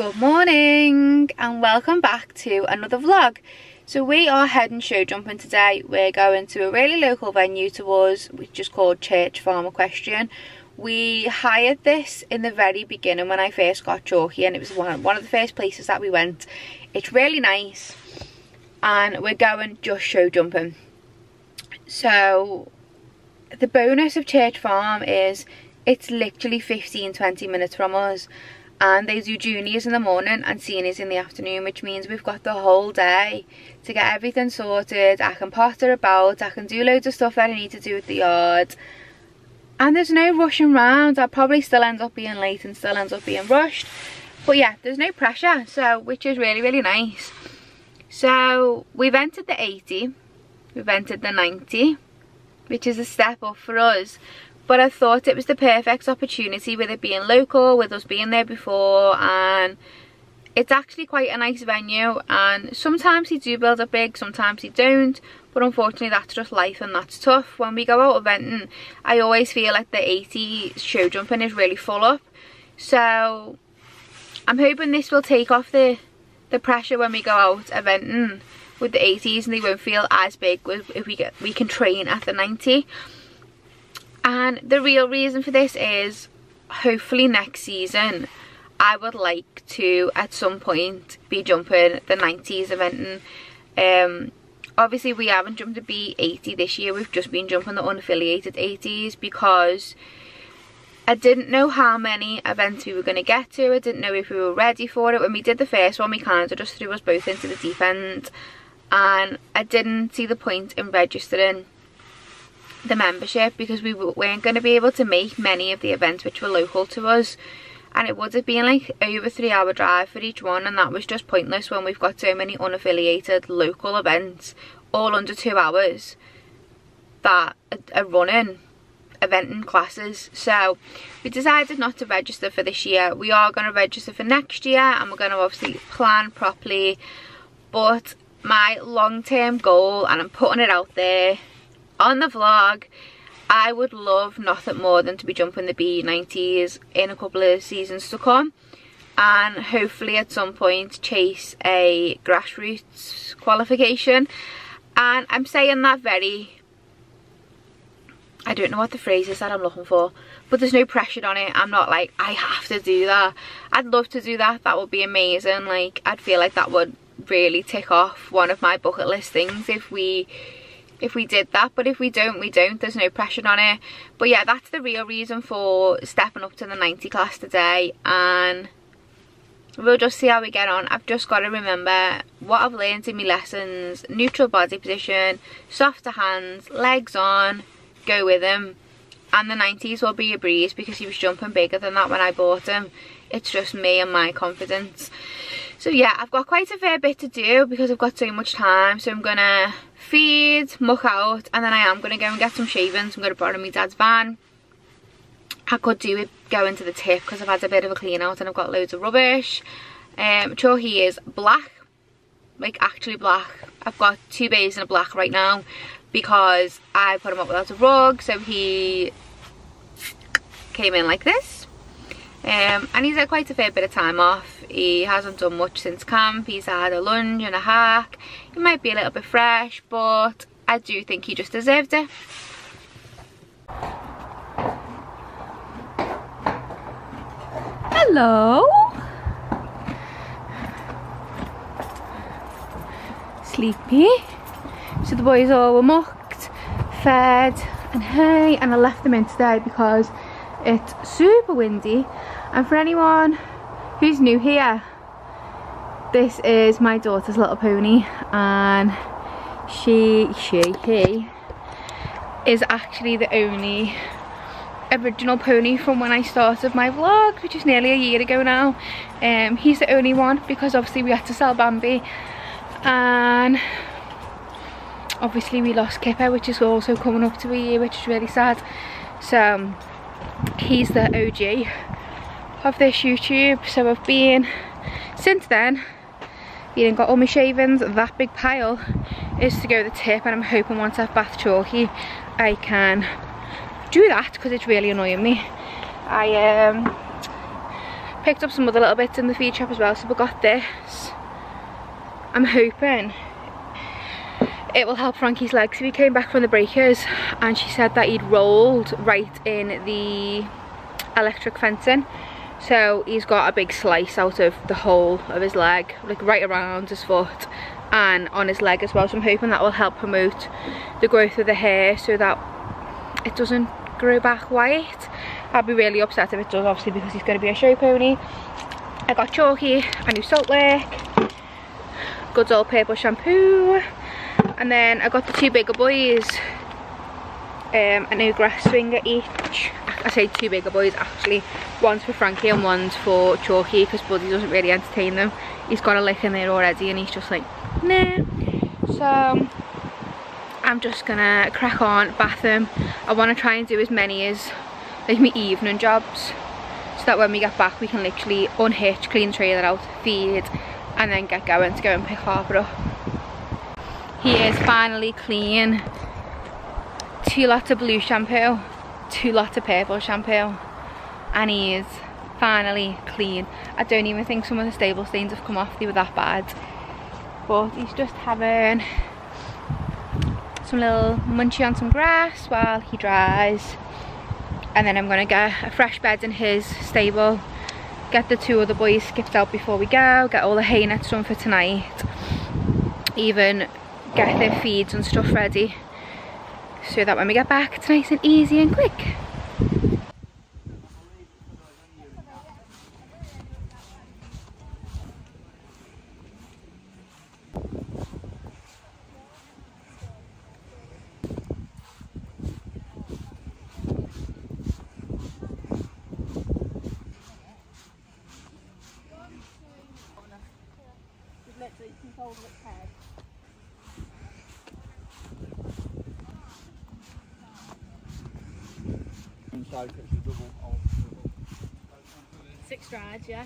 Good morning and welcome back to another vlog. So we are heading show jumping today. We're going to a really local venue to us which is called Church Farm Equestrian. We hired this in the very beginning when I first got Chalky and it was one, one of the first places that we went. It's really nice and we're going just show jumping. So the bonus of Church Farm is it's literally 15-20 minutes from us and they do juniors in the morning and seniors in the afternoon which means we've got the whole day to get everything sorted. I can potter about i can do loads of stuff that i need to do with the yard. And there's no rushing around i'll probably still end up being late and still end up being rushed. But yeah there's no pressure so which is really really nice. So we've entered the 80 we've entered the 90 which is a step up for us but I thought it was the perfect opportunity with it being local, with us being there before and it's actually quite a nice venue and sometimes he do build up big, sometimes he don't but unfortunately that's just life and that's tough. When we go out eventing I always feel like the 80 show jumping is really full up so I'm hoping this will take off the the pressure when we go out eventing with the 80s and they won't feel as big if we get we can train at the 90 and the real reason for this is hopefully next season I would like to at some point be jumping the 90s eventing um obviously we haven't jumped a B80 this year we've just been jumping the unaffiliated 80s because I didn't know how many events we were going to get to. I didn't know if we were ready for it. When we did the first one, we kind of just threw us both into the deep end. And I didn't see the point in registering the membership because we weren't going to be able to make many of the events which were local to us. And it would have been like over three hour drive for each one and that was just pointless when we've got so many unaffiliated local events all under two hours that are running eventing classes. So we decided not to register for this year. We are going to register for next year and we're going to obviously plan properly but my long-term goal and I'm putting it out there on the vlog I would love nothing more than to be jumping the B90s in a couple of seasons to come. And hopefully at some point chase a grassroots qualification. And I'm saying that very I don't know what the phrase is that I'm looking for but there's no pressure on it. I'm not like I have to do that. I'd love to do that. That would be amazing. Like I'd feel like that would really tick off one of my bucket list things if we if we did that but if we don't we don't. There's no pressure on it. But yeah that's the real reason for stepping up to the 90 class today and we'll just see how we get on. I've just got to remember what i've learned in my lessons. Neutral body position softer hands legs on go with them and the 90s will be a breeze because he was jumping bigger than that when i bought him it's just me and my confidence so yeah i've got quite a fair bit to do because i've got so much time so i'm gonna feed, muck out, and then I am going to go and get some shavings. I'm going to borrow my dad's van. I could do it going to the tip because I've had a bit of a clean out and I've got loads of rubbish. Um, he is black, like actually black. I've got two bays in a black right now because I put him up without a rug, so he came in like this. Um, and he's had quite a fair bit of time off he hasn't done much since camp. He's had a lunge and a hack. He might be a little bit fresh, but I do think he just deserved it. Hello. Sleepy. So the boys all were mucked, fed and hay and I left them in today because it's super windy and for anyone who's new here? This is my daughter's little pony and she she he is actually the only original pony from when I started my vlog which is nearly a year ago now. Um he's the only one because obviously we had to sell Bambi and obviously we lost Kipper which is also coming up to a year which is really sad. So he's the OG of this YouTube. So I've been, since then, been got all my shavings. That big pile is to go the tip and I'm hoping once I've bath chalky, I can do that because it's really annoying me. I um, Picked up some other little bits in the feed shop as well, so we got this. I'm hoping it will help Frankie's legs. He came back from the breakers and she said that he'd rolled right in the electric fencing. So he's got a big slice out of the whole of his leg, like right around his foot and on his leg as well. So I'm hoping that will help promote the growth of the hair so that it doesn't grow back white. I'd be really upset if it does, obviously, because he's going to be a show pony. I got Chalky, a new salt lick, good old purple shampoo, and then I got the two bigger boys um, a new grass swinger each I say two bigger boys actually. One's for Frankie and one's for Chalky because Buddy doesn't really entertain them. He's got a lick in there already and he's just like nah. So I'm just gonna crack on bath them I want to try and do as many as like my evening jobs so that when we get back we can literally unhitch clean the trailer out feed and then get going to go and pick Harper up he is finally clean. Two lots of blue shampoo, two lots of purple shampoo, and he is finally clean. I don't even think some of the stable stains have come off, they were that bad. But he's just having some little munchie on some grass while he dries. And then I'm gonna get a fresh bed in his stable, get the two other boys skipped out before we go, get all the hay nets done for tonight. Even get their feeds and stuff ready so that when we get back it's nice and easy and quick. Six strides, yeah.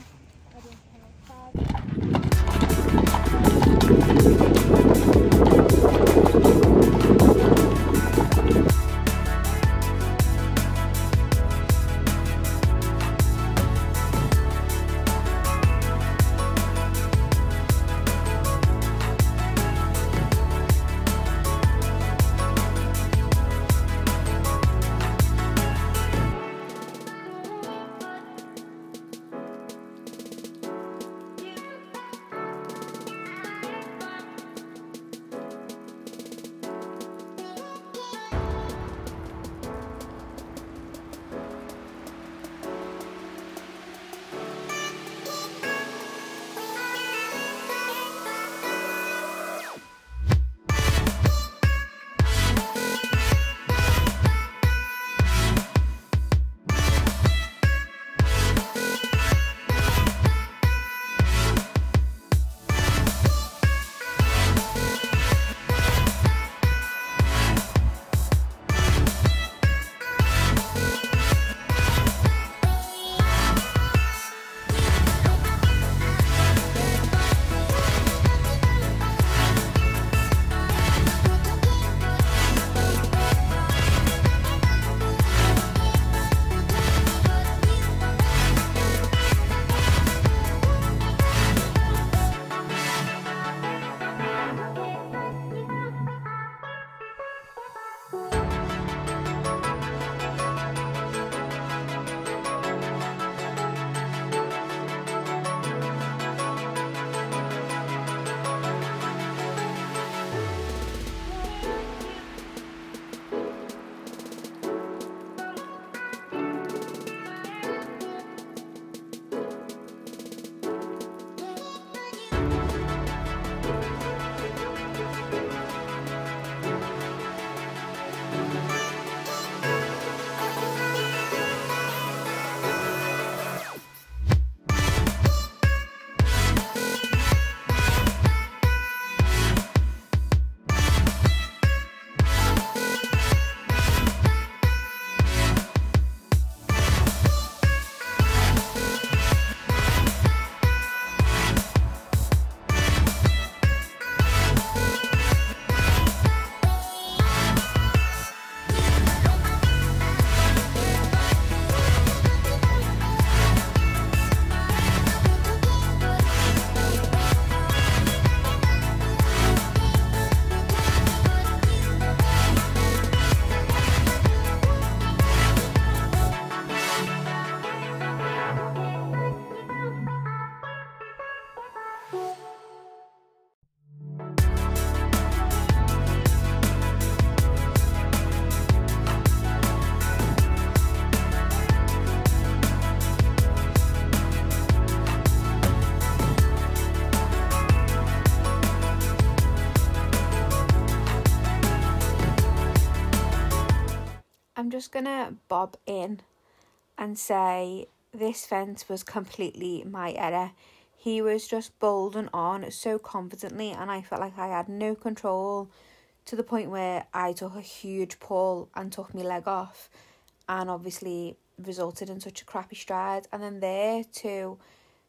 Gonna bob in and say this fence was completely my error. He was just bowling on so confidently, and I felt like I had no control to the point where I took a huge pull and took my leg off, and obviously resulted in such a crappy stride. And then there to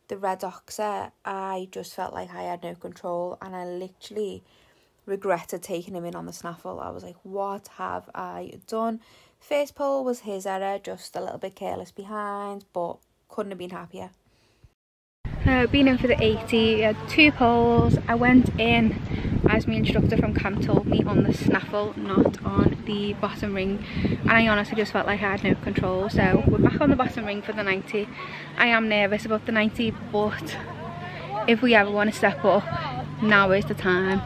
the red oxer, I just felt like I had no control, and I literally regretted taking him in on the snaffle. I was like, what have I done? First pole was his error, just a little bit careless behind, but couldn't have been happier. Uh, been in for the 80, had two poles. I went in as my instructor from camp told me on the snaffle, not on the bottom ring. And I honestly just felt like I had no control. So we're back on the bottom ring for the 90. I am nervous about the 90, but if we ever want to step up, now is the time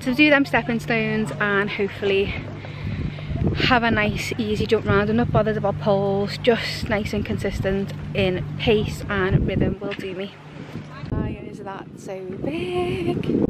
to do them stepping stones and hopefully have a nice easy jump round. I'm not bothered about poles just nice and consistent in pace and rhythm will do me. Why is that so big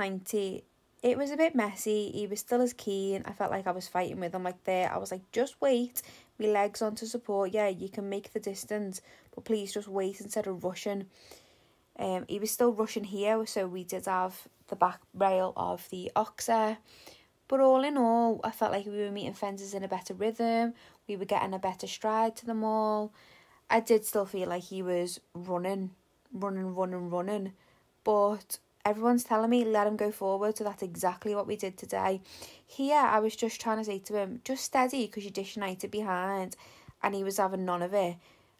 90 it was a bit messy he was still as keen i felt like i was fighting with him like there i was like just wait my legs on to support yeah you can make the distance but please just wait instead of rushing. Um he was still rushing here so we did have the back rail of the oxer but all in all i felt like we were meeting fences in a better rhythm we were getting a better stride to them all. I did still feel like he was running running running running but everyone's telling me let him go forward. So that's exactly what we did today. Here i was just trying to say to him just steady because you're disunited behind. And he was having none of it.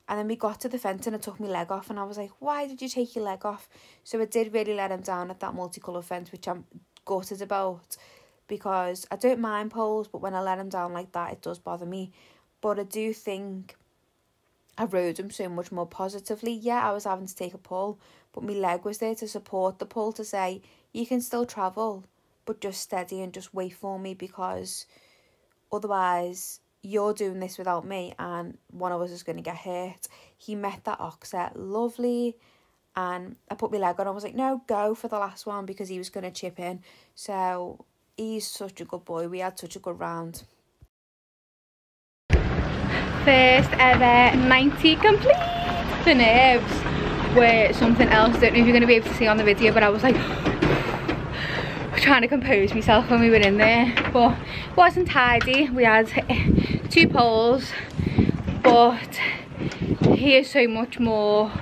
And then we got to the fence and I took my leg off. And I was like why did you take your leg off? So I did really let him down at that multicolored fence which I'm gutted about. Because I don't mind poles but when I let him down like that it does bother me. But I do think I rode him so much more positively. Yeah, I was having to take a pull, but my leg was there to support the pull to say, you can still travel, but just steady and just wait for me because otherwise you're doing this without me and one of us is going to get hurt. He met that oxer lovely and I put my leg on. I was like, no, go for the last one because he was going to chip in. So he's such a good boy. We had such a good round first ever 90 complete. The nerves were something else. Don't know if you're going to be able to see on the video, but I was like trying to compose myself when we were in there. But it wasn't tidy. We had two poles, but he is so much more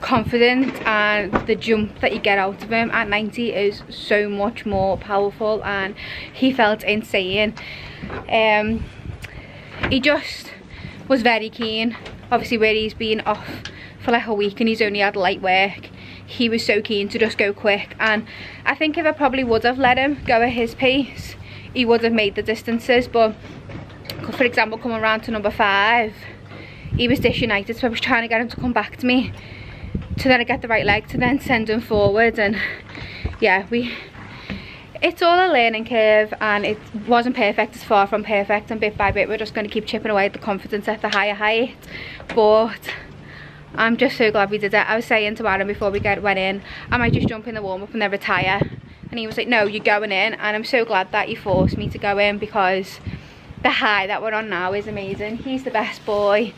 confident and the jump that you get out of him at 90 is so much more powerful and he felt insane um he just was very keen. Obviously where he's been off for like a week and he's only had light work he was so keen to just go quick. And I think if I probably would have let him go at his pace he would have made the distances. But for example coming around to number five he was disunited so I was trying to get him to come back to me to then get the right leg to then send him forward. And yeah we it's all a learning curve and it wasn't perfect, it's far from perfect and bit by bit we're just going to keep chipping away at the confidence at the higher height but I'm just so glad we did it. I was saying to Aaron before we get went in, I might just jump in the warm-up and then retire and he was like no you're going in and I'm so glad that he forced me to go in because the high that we're on now is amazing. He's the best boy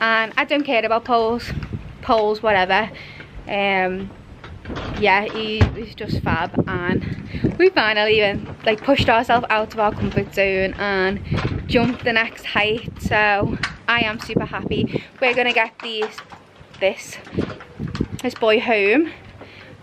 and I don't care about poles, poles whatever. Um, yeah he was just fab and we finally even like pushed ourselves out of our comfort zone and jumped the next height so I am super happy. We're gonna get these this this boy home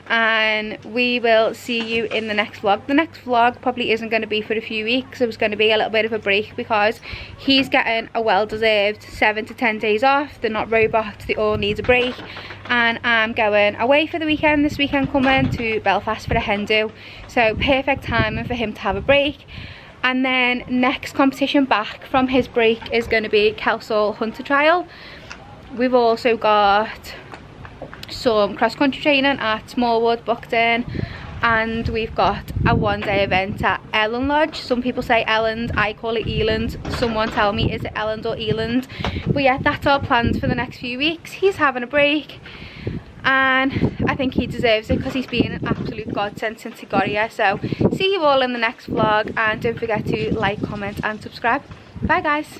and we will see you in the next vlog. The next vlog probably isn't going to be for a few weeks. It was going to be a little bit of a break because he's getting a well-deserved 7 to 10 days off. They're not robots, they all need a break. And I'm going away for the weekend, this weekend coming to Belfast for a hen do. So perfect timing for him to have a break. And then next competition back from his break is going to be Kelsall Hunter Trial. We've also got some um, cross-country training at Smallwood booked in and we've got a one-day event at Elland Lodge. Some people say Elland, I call it Eland. Someone tell me is it Elland or Eland. But yeah, that's our plans for the next few weeks. He's having a break and I think he deserves it because he's been an absolute godsend since he got here. So see you all in the next vlog and don't forget to like, comment and subscribe. Bye guys.